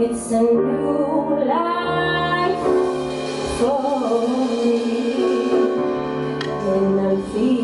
It's a new life for me, and I'm feeling.